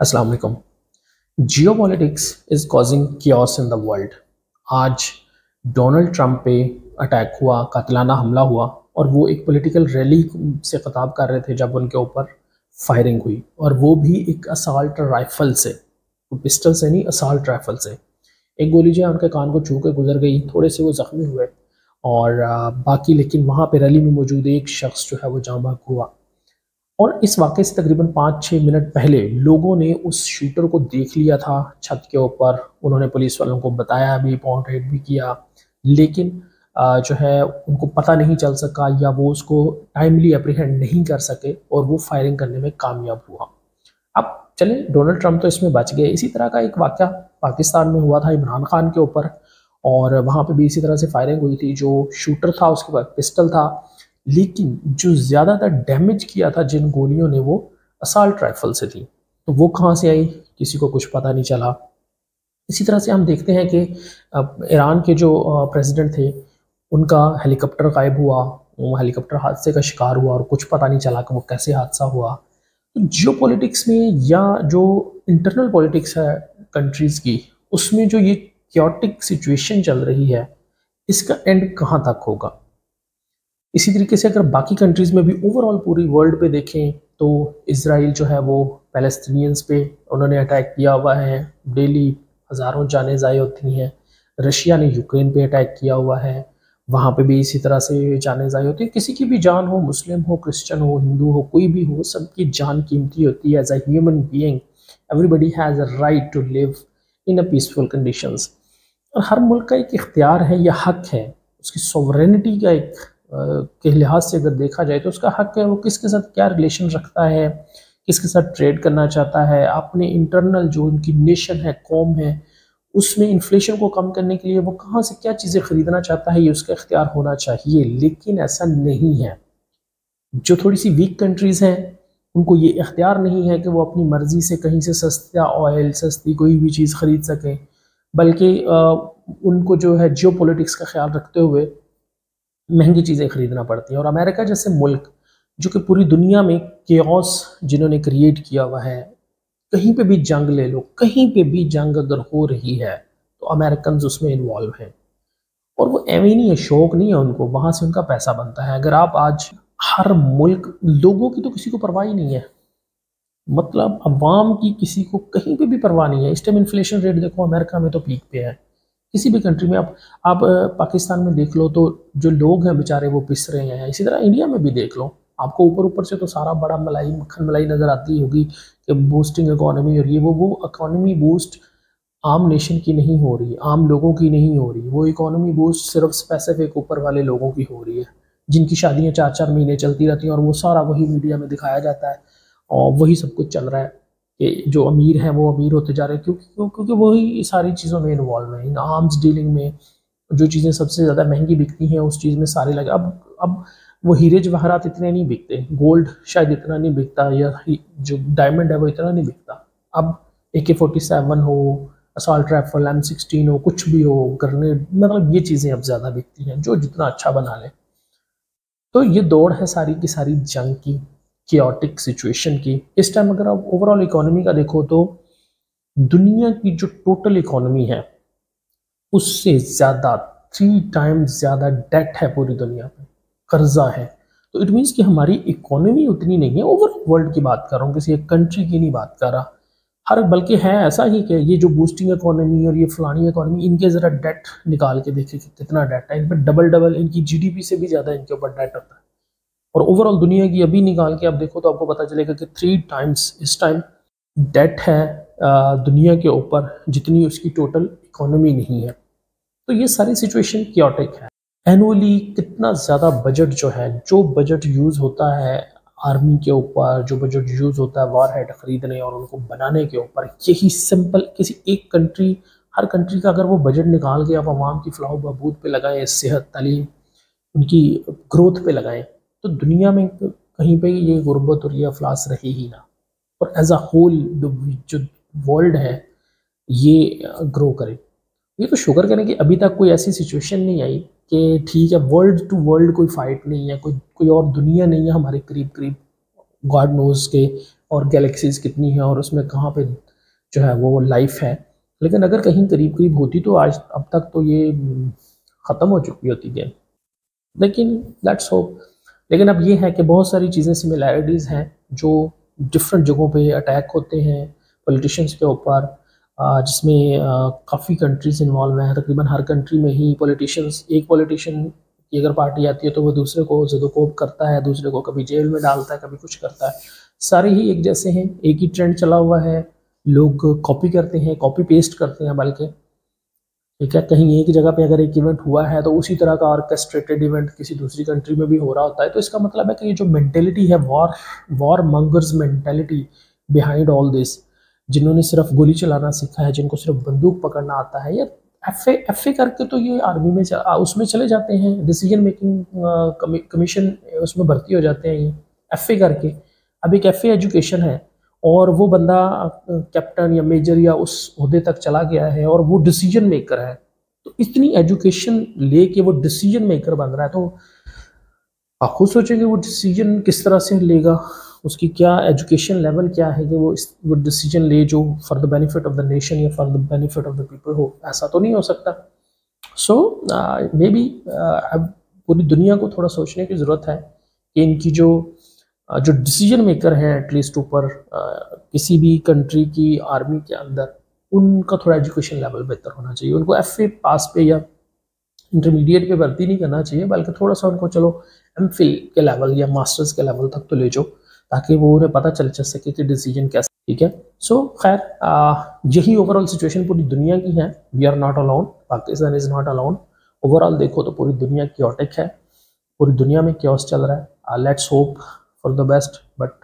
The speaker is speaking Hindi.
वालेकुम geopolitics is causing chaos in the world आज डोनाल्ड ट्रंप पे अटैक हुआ, कातिलाना हमला हुआ और वो एक पॉलिटिकल रैली से खताब कर रहे थे जब उनके ऊपर फायरिंग हुई और वो भी एक असाल्ट राइफल से। पिस्टल से नहीं असाल्ट राइफल से। एक गोली जो है उनके कान को छू के गुजर गई, थोड़े से वो ज़ख्मी हुए और बाकी लेकिन वहाँ पे रैली में मौजूद एक शख्स जो है वो जाँ हुआ। और इस वाक़े से तकरीबन पाँच छः मिनट पहले लोगों ने उस शूटर को देख लिया था, छत के ऊपर। उन्होंने पुलिस वालों को बताया भी, पॉइंट भी किया। लेकिन जो है, उनको पता नहीं चल सका या वो उसको टाइमली अप्रीहेंड नहीं कर सके और वो फायरिंग करने में कामयाब हुआ। अब चले डोनाल्ड ट्रंप तो इसमें बच गए। इसी तरह का एक वाक़ पाकिस्तान में हुआ था इमरान खान के ऊपर और वहाँ पे भी इसी तरह से फायरिंग हुई थी। जो शूटर था, उसके बाद पिस्टल था। लेकिन जो ज़्यादातर डैमेज किया था जिन गोलियों ने वो असाल्ट राइफल से थी तो वो कहाँ से आई? किसी को कुछ पता नहीं चला। इसी तरह से हम देखते हैं कि ईरान के जो प्रेसिडेंट थे, उनका हेलीकॉप्टर गायब हुआ वो हेलीकॉप्टर हादसे का शिकार हुआ और कुछ पता नहीं चला कि वो कैसे हादसा हुआ। तो जियो पॉलिटिक्स में या जो इंटरनल पॉलिटिक्स है कंट्रीज़ की, उसमें जो ये क्योटिक सिचुएशन चल रही है, इसका एंड कहाँ तक होगा? इसी तरीके से अगर बाकी कंट्रीज़ में भी ओवरऑल पूरी वर्ल्ड पे देखें तो इसराइल जो है वो पैलेस्टीनियंस पे उन्होंने अटैक किया हुआ है। डेली हज़ारों जाने ज़ाय होती हैं। रशिया ने यूक्रेन पे अटैक किया हुआ है। वहाँ पे भी इसी तरह से जाने ज़ाय होती है। किसी की भी जान हो, मुस्लिम हो क्रिश्चियन हो हिंदू हो, कोई भी हो, सबकी जान कीमती होती है as a human being everybody has a right to live in a peaceful conditions और हर मुल्क का एक इख्तियार है या हक है। उसकी सोवरेनिटी का एक के लिहाज से अगर देखा जाए तो उसका हक है, वो किसके साथ क्या रिलेशन रखता है, किसके साथ ट्रेड करना चाहता है, अपने इंटरनल जो उनकी नेशन है, कौम है, उसमें इन्फ्लेशन को कम करने के लिए वो कहाँ से क्या चीज़ें ख़रीदना चाहता है, ये उसका इख्तियार होना चाहिए। लेकिन ऐसा नहीं है। जो थोड़ी सी वीक कंट्रीज़ हैं, उनको ये इख्तियार नहीं है कि वो अपनी मर्ज़ी से कहीं से सस्ता ऑयल सस्ती कोई भी चीज़ ख़रीद सकें, बल्कि उनको जो है जियो का ख्याल रखते हुए महँगी चीज़ें ख़रीदना पड़ती हैं। और अमेरिका जैसे मुल्क, जो कि पूरी दुनिया में केओस जिन्होंने क्रिएट किया हुआ है, कहीं पे भी जंग ले लो, कहीं पे भी जंग अगर हो रही है तो अमेरिकन उसमें इन्वॉल्व हैं। और वो एवं नहीं है, शौक नहीं है उनको, वहाँ से उनका पैसा बनता है। अगर आप आज हर मुल्क, लोगों की तो किसी को परवाह ही नहीं है। मतलब अवाम की किसी को कहीं पे भी परवाह नहीं है। इस टाइम इन्फ्लेशन रेट देखो अमेरिका में तो पीक पे है। किसी भी कंट्री में आप आप पाकिस्तान में देख लो तो जो लोग हैं बेचारे वो पिस रहे हैं। इसी तरह इंडिया में भी देख लो। आपको ऊपर ऊपर से तो सारा बड़ा मलाई, मक्खन मलाई नज़र आती होगी कि बूस्टिंग इकोनॉमी और ये वो वो इकोनॉमी बूस्ट आम नेशन की नहीं हो रही, आम लोगों की नहीं हो रही। वो इकोनॉमी बूस्ट सिर्फ़ स्पेसिफिक ऊपर वाले लोगों की हो रही है। जिनकी शादियाँ चार चार महीने चलती रहती हैं और वो सारा वही मीडिया में दिखाया जाता है और वही सब कुछ चल रहा है। कि जो अमीर हैं, वो अमीर होते जा रहे हैं, क्योंकि क्योंकि वही सारी चीज़ों में इन्वॉल्व है। इन आर्म्स डीलिंग में जो चीज़ें सबसे ज़्यादा महँगी बिकती हैं, उस चीज़ में सारे लगे। अब अब वो हीरे जवाहरात इतने नहीं बिकते। गोल्ड शायद इतना नहीं बिकता, या जो डायमंड है, वो इतना नहीं बिकता। अब ए के फोर्टी सेवन हो असॉल्ट राइफल एम सिक्सटीन हो, कुछ भी हो ग्रनेड मतलब ये चीज़ें अब ज़्यादा बिकती हैं, जो जितना अच्छा बना ले। तो ये दौड़ है सारी की सारी जंग की। क्योटिक सिचुएशन की। इस टाइम अगर आप ओवरऑल इकोनॉमी का देखो तो दुनिया की जो टोटल इकोनॉमी है, उससे ज़्यादा थ्री टाइम्स ज़्यादा डेट है पूरी दुनिया में कर्जा है। तो इट मीन्स कि हमारी इकोनॉमी उतनी नहीं है। ओवरऑल वर्ल्ड की बात कर रहा हूँ, किसी एक कंट्री की नहीं बात कर रहा। हर, बल्कि है ऐसा ही कि ये जो बूस्टिंग इकोनॉमी और ये फलानी इकोनॉमी इनके ज़रा डेट निकाल के देखे कितना डेट है। इन पर डबल डबल इनकी जीडीपी से भी ज़्यादा इनके ऊपर डेट होता है। और ओवरऑल दुनिया की अभी निकाल के आप देखो तो आपको पता चलेगा कि थ्री टाइम्स इस टाइम डेट है दुनिया के ऊपर, जितनी उसकी टोटल इकोनॉमी नहीं है। तो ये सारी सिचुएशन क्योटिक है। एनुअली कितना ज़्यादा बजट जो है, जो बजट यूज़ होता है आर्मी के ऊपर, जो बजट यूज़ होता है वार हेड ख़रीदने और उनको बनाने के ऊपर, यही सिंपल किसी एक कंट्री हर कंट्री का अगर वो बजट निकाल के आप आवाम की फलाह बहबूद पे लगाएँ, सेहत, तालीम, उनकी ग्रोथ पे लगाएँ तो दुनिया में कहीं पे ये गुर्बत और ये अफलास रहे ही ना। और एज अ होल जो वर्ल्ड है, ये ग्रो करे। ये तो शुगर करें कि अभी तक कोई ऐसी सिचुएशन नहीं आई कि ठीक है वर्ल्ड टू वर्ल्ड कोई फाइट नहीं है, कोई कोई और दुनिया नहीं है हमारे करीब करीब गॉड नोज़ के और गैलेक्सीज कितनी है और उसमें कहाँ पे जो है वो लाइफ है। लेकिन अगर कहीं करीब करीब होती तो आज, अब तक तो ये ख़त्म हो चुकी होती गेम। लेकिन लेट्स होप लेकिन अब ये है कि बहुत सारी चीज़ें सिमिलैरिटीज़ हैं जो डिफरेंट जगहों पे अटैक होते हैं पॉलिटिशियंस के ऊपर जिसमें काफ़ी कंट्रीज़ इन्वॉल्व हैं। तकरीबन हर कंट्री में ही पॉलिटिशियंस एक पॉलिटिशियन की अगर पार्टी आती है तो वो दूसरे को जदोकोब करता है, दूसरे को कभी जेल में डालता है, कभी कुछ करता है। सारे ही एक जैसे हैं, एक ही ट्रेंड चला हुआ है। लोग कॉपी करते हैं कॉपी पेस्ट करते हैं बल्कि ठीक है कहीं एक जगह पे अगर एक इवेंट हुआ है तो उसी तरह का ऑर्केस्ट्रेटेड इवेंट किसी दूसरी कंट्री में भी हो रहा होता है। तो इसका मतलब है कि ये जो मैंटेलिटी है war war mongers mentality behind all this जिन्होंने सिर्फ़ गोली चलाना सीखा है, जिनको सिर्फ़ बंदूक पकड़ना आता है, या एफ़ एफ़ करके तो ये आर्मी में उसमें चले जाते हैं डिसीज़न मेकिंग कमीशन उसमें भर्ती हो जाते हैं ये एफ़ ए करके। अब एक एफ़ एजुकेशन है और वो बंदा, कैप्टन या मेजर या उस अहदे तक चला गया है और वो डिसीज़न मेकर है। तो इतनी एजुकेशन लेके वो डिसीज़न मेकर बन रहा है तो आप खुद सोचेंगे वो डिसीज़न किस तरह से लेगा, उसकी क्या एजुकेशन लेवल क्या है कि वो इस, वो डिसीज़न ले जो for the benefit of the nation या for the benefit of the people हो, ऐसा तो नहीं हो सकता। सो मे बी पूरी दुनिया को थोड़ा सोचने की ज़रूरत है कि इनकी जो जो डिसीज़न मेकर हैं एटलीस्ट ऊपर किसी भी कंट्री की आर्मी के अंदर उनका थोड़ा एजुकेशन लेवल बेहतर होना चाहिए। उनको एफए पास पे या इंटरमीडिएट पे भर्ती नहीं करना चाहिए बल्कि थोड़ा सा उनको चलो एम के लेवल या मास्टर्स के लेवल तक तो ले जाओ ताकि वो उन्हें पता चल चल सके कि डिसीज़न कैसे ठीक है? सो so, खैर यही ओवरऑल सिचुएशन पूरी दुनिया की है। We are not alone Pakistan is not alone overall देखो तो पूरी दुनिया क्योटिक है। पूरी दुनिया में क्योस चल रहा है। Let's hope for the best but